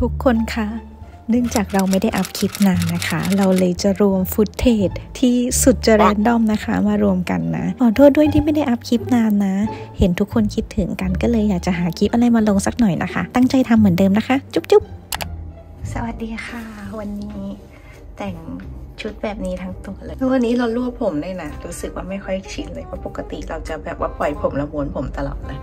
ทุกคนคะเนื่องจากเราไม่ได้อัพคลิปนานนะคะ เราเลยจะรวมฟุตเทจที่สุดจะแรนดอมนะคะ มารวมกันนะ ขอโทษด้วยที่ไม่ได้อัพคลิปนานนะ เห็นทุกคนคิดถึงกันก็เลยอยากจะหาคลิปอะไรมาลงสักหน่อยนะคะ ตั้งใจทำเหมือนเดิมนะคะ จุ๊บจุ๊บสวัสดีค่ะ วันนี้แต่งชุดแบบนี้ทั้งตัวเลย วันนี้เราลวกผมด้วยนะ รู้สึกว่าไม่ค่อยชินเลยเพราะปกติเราจะแบบว่าปล่อยผมแล้วม้วนผมตลอดเลย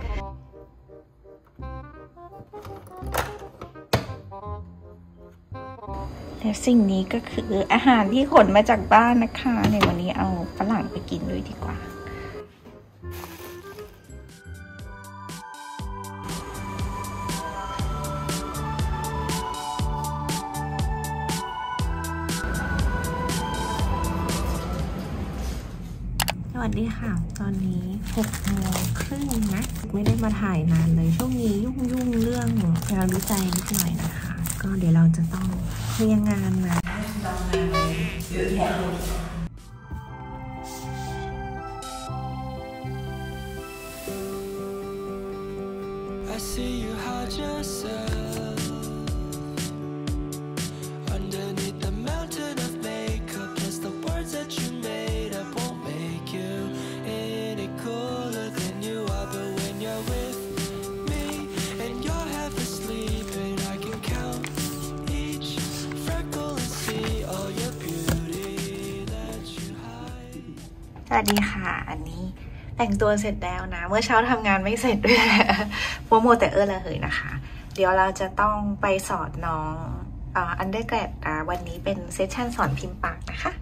และสิ่งนี้ก็คืออาหารที่ขนมาจากบ้านนะคะ ในวันนี้เอาฝรั่งไปกินด้วยดีกว่า สวัสดีค่ะ ตอนนี้6โมงครึ่งนะ ไม่ได้มาถ่ายนานเลย ช่วงนี้ยุ่งยุ่งเรื่องงานวิจัยนิดหน่อยนะคะ ก็เดี๋ยวเราจะต้อง เคลียร์งานนะ I see you hide yourself underneath สวัสดีค่ะ อันนี้แต่งตัวเสร็จแล้วนะ เมื่อเช้าทำงานไม่เสร็จด้วยแหละโมโมวแต่เออละเหยนะคะ เดี๋ยวเราจะต้องไปสอนน้อง undergrad วันนี้เป็น session สอนพิมพ์ปากนะคะ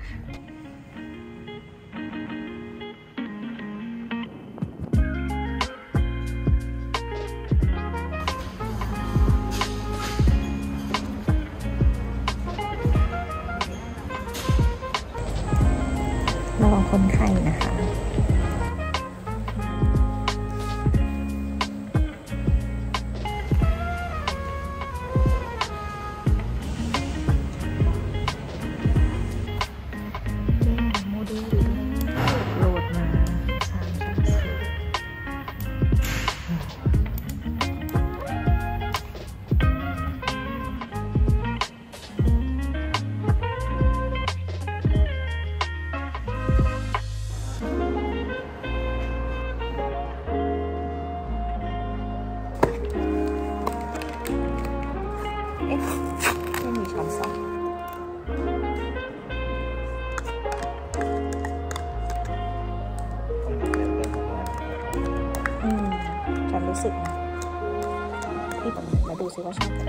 พี่ผมมาดูซิว่าชอบไหม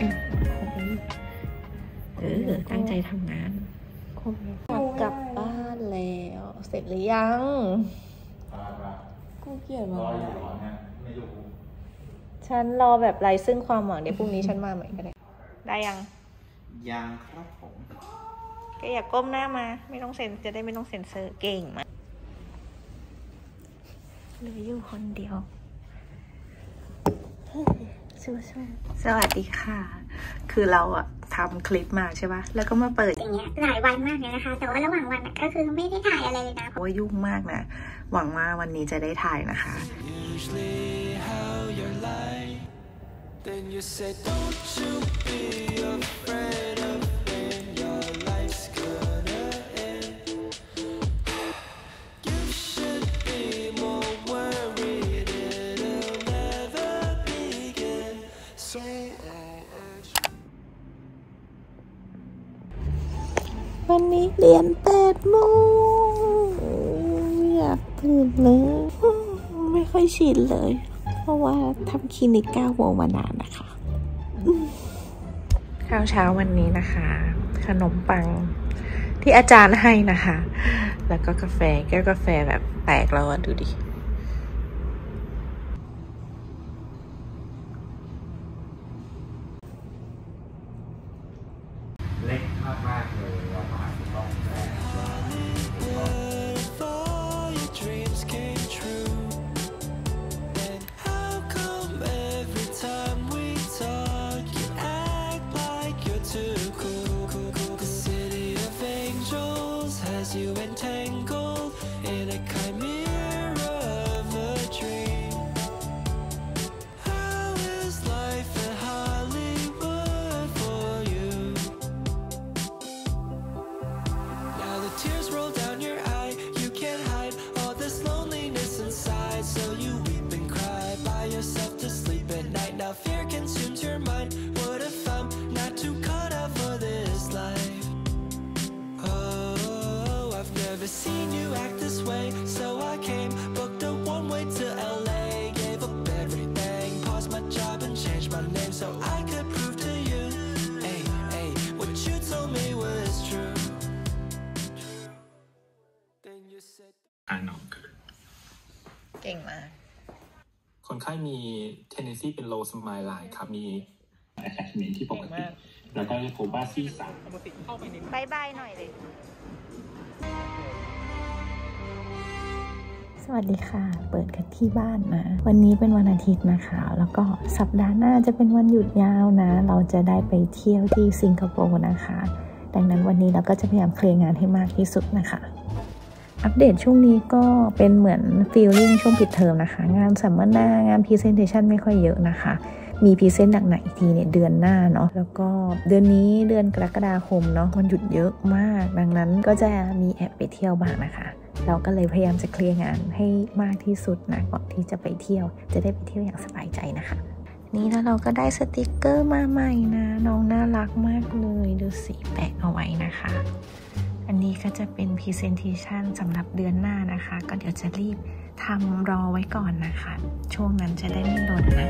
อืมครบแล้วนี่เออตั้งใจทำงานครบแล้วอยากกลับบ้านแล้ว เสร็จหรือยัง กูเกลียดมากฉันรอแบบไรซึ่งความหวังเดี๋ยวพรุ่งนี้ฉันมาใหม่ก็ได้ ได้ยัง ยังครับผมก็อย่าก้มหน้ามา ไม่ต้องเซ็นจะได้ไม่ต้องเซ็นเซอร์เก่งมากเหลืออยู่คนเดียวสู้ๆสวัสดีค่ะ คือเราอะทำคลิปมาใช่ปะแล้วก็มาเปิดอย่างเงี้ยหลายวันมากเลยนะคะ แต่ว่าระหว่างวันน่ะก็คือไม่ได้ถ่ายอะไรเลยนะเพราะว่ายุ่งมากนะ หวังว่าวันนี้จะได้ถ่ายนะคะ Usually how you're like Then you say don't you be afraid วันนี้เรียนแปดโมงอยากตื่นเลยไม่ค่อยชินเลย เพราะว่าทำคลินิกเก้าโมงมานานนะคะข้าวเช้าวันนี้นะคะ ขนมปังที่อาจารย์ให้นะคะ แล้วก็กาแฟแก้วกาแฟแบบแตกแล้วดูดิ อ่านออกเก่งมาก คนไข้มี tendency เป็น low smile line ครับ มี attachment ที่ปกติ แล้วก็จะพบว่าซี่สามบายบายหน่อยเลย สวัสดีค่ะ เปิดกันที่บ้านนะวันนี้เป็นวันอาทิตย์นะคะ แล้วก็สัปดาห์หน้าจะเป็นวันหยุดยาวนะ เราจะได้ไปเที่ยวที่สิงคโปร์นะคะ ดังนั้นวันนี้เราก็จะพยายามเคลียร์งานให้มากที่สุดนะคะ อัปเดตช่วงนี้ก็เป็นเหมือน feeling ช่วงปิดเทอมนะคะ งานสัมมนางาน presentation ไม่ค่อยเยอะนะคะ มี present หนักๆอีกทีเนี่ยเดือนหน้าเนาะแล้วก็เดือนนี้เดือนกรกฎาคมเนาะมันหยุดเยอะมาก ดังนั้นก็จะมีแอบไปเที่ยวบ้างนะคะ เราก็เลยพยายามจะเคลียร์งานให้มากที่สุดนะก่อนที่จะไปเที่ยว จะได้ไปเที่ยวอย่างสบายใจนะคะ นี่แล้วเราก็ได้สติกเกอร์มาใหม่นะน้องน่ารักมากเลยดูสีแปะเอาไว้นะคะ อันนี้ก็จะเป็น Presentation สำหรับเดือนหน้านะคะ ก็เดี๋ยวจะรีบทำรอไว้ก่อนนะคะ ช่วงนั้นจะได้ไม่โดนนะ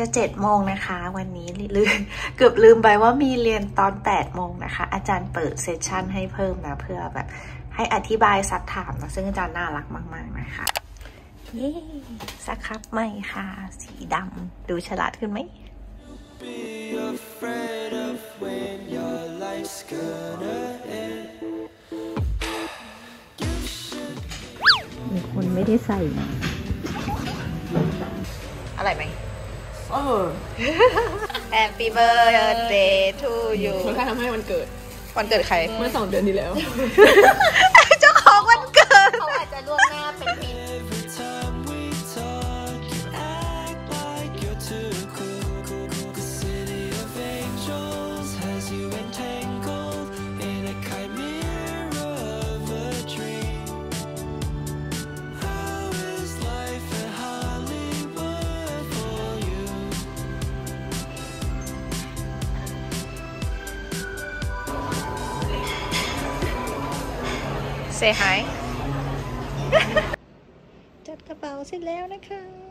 จางจะเจ็ดโมงนะคะ วันนี้ลืมเกือบลืมไปว่ามีเรียนตอนแปดโมงนะคะ อาจารย์เปิดเซสชันให้เพิ่มนะเพื่อแบบให้อธิบายซักถามนะซึ่งอาจารย์น่ารักมาก ๆ นะคะเย้สักครับใหม่ค่ะ สีดำดูฉลาดขึ้นไหม Be afraid of when your life's gonna end. You should มีคนไม่ได้ใส่นะอะไรไหม เออ Happy birthday to you คนไข้ทำให้วันเกิด วันเกิดใคร เมื่อสองเดือนที่แล้ว Say hi จัดกระเป๋าเสร็จแล้วนะคะ